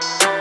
Bye.